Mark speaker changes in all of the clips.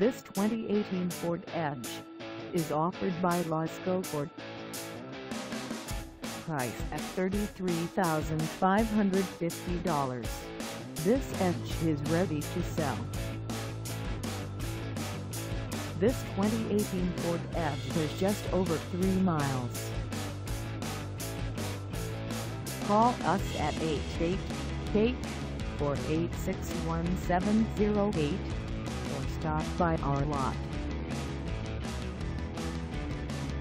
Speaker 1: This 2018 Ford Edge is offered by Lasco Ford. Price at $33,550. This Edge is ready to sell. This 2018 Ford Edge has just over 3 miles. Call us at 888-486-1708 or stop by our lot.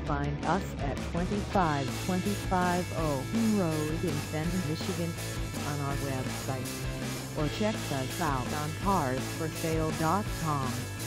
Speaker 1: Find us at 2525 Owen Road in Fenton, Michigan on our website or check us out on carsforsale.com.